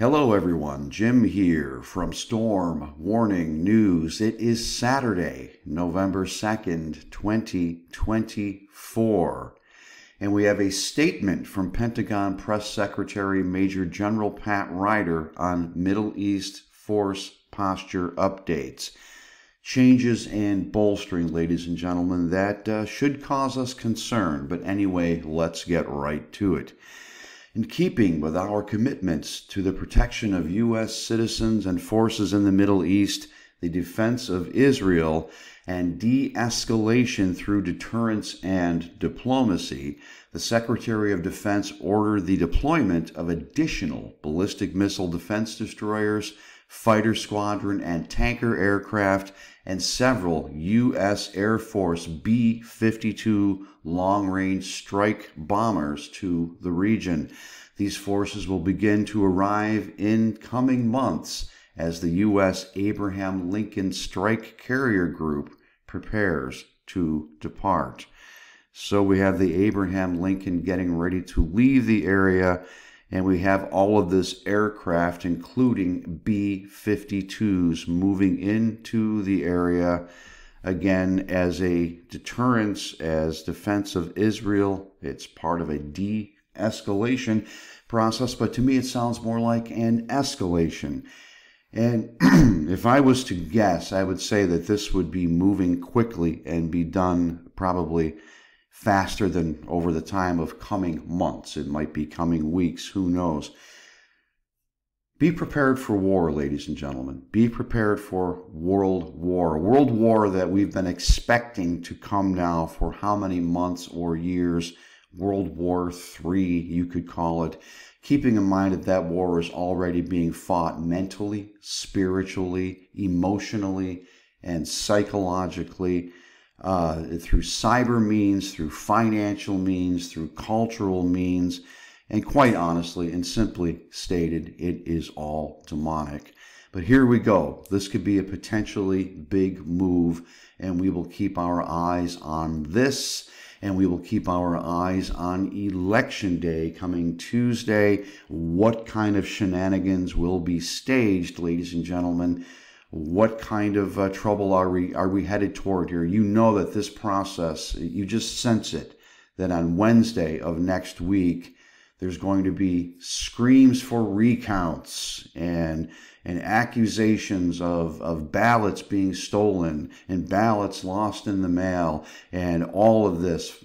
Hello, everyone. Jim here from Storm Warning News. It is Saturday, November 2nd, 2024. And we have a statement from Pentagon Press Secretary Major General Pat Ryder on Middle East force posture updates. Changes and bolstering, ladies and gentlemen, that uh, should cause us concern. But anyway, let's get right to it. In keeping with our commitments to the protection of U.S. citizens and forces in the Middle East, the defense of Israel, and de escalation through deterrence and diplomacy, the Secretary of Defense ordered the deployment of additional ballistic missile defense destroyers, fighter squadron, and tanker aircraft, and several U.S. Air Force B 52 long range strike bombers to the region. These forces will begin to arrive in coming months as the U.S. Abraham Lincoln Strike Carrier Group prepares to depart. So we have the Abraham Lincoln getting ready to leave the area, and we have all of this aircraft, including B 52s, moving into the area again as a deterrence, as defense of Israel. It's part of a de escalation process, but to me it sounds more like an escalation. And if I was to guess, I would say that this would be moving quickly and be done probably faster than over the time of coming months. It might be coming weeks, who knows. Be prepared for war, ladies and gentlemen. Be prepared for world war. World war that we've been expecting to come now for how many months or years? World War III, you could call it. Keeping in mind that that war is already being fought mentally, spiritually, emotionally, and psychologically uh, through cyber means, through financial means, through cultural means and quite honestly and simply stated, it is all demonic. But here we go. This could be a potentially big move, and we will keep our eyes on this, and we will keep our eyes on Election Day coming Tuesday. What kind of shenanigans will be staged, ladies and gentlemen? What kind of uh, trouble are we are we headed toward here? You know that this process, you just sense it. That on Wednesday of next week, there's going to be screams for recounts and and accusations of, of ballots being stolen and ballots lost in the mail and all of this.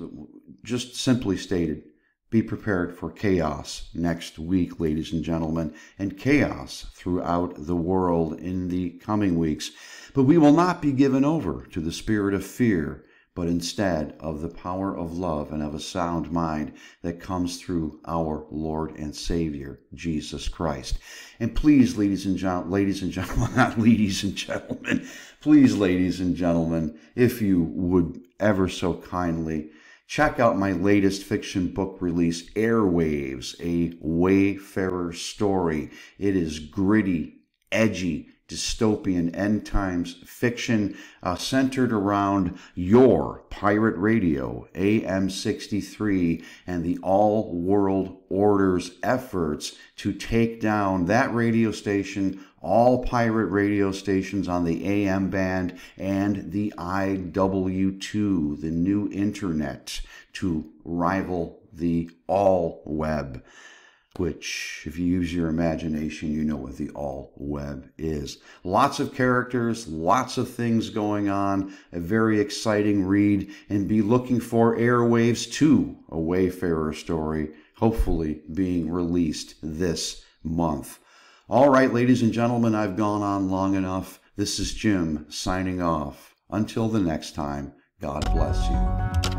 Just simply stated, be prepared for chaos next week, ladies and gentlemen, and chaos throughout the world in the coming weeks. But we will not be given over to the spirit of fear but instead of the power of love and of a sound mind that comes through our Lord and Savior, Jesus Christ. And please, ladies and, gen- ladies and gentlemen, not ladies and gentlemen, please, ladies and gentlemen, if you would ever so kindly, check out my latest fiction book release, Airwaves, a Wayfarer story. It is gritty, edgy, dystopian end times fiction uh, centered around your pirate radio, AM 63, and the all world order's efforts to take down that radio station, all pirate radio stations on the AM band, and the IW2, the new internet, to rival the all web which, if you use your imagination, you know what the all web is. Lots of characters, lots of things going on, a very exciting read, and be looking for Airwaves 2, a Wayfarer story, hopefully being released this month. All right, ladies and gentlemen, I've gone on long enough. This is Jim signing off. Until the next time, God bless you.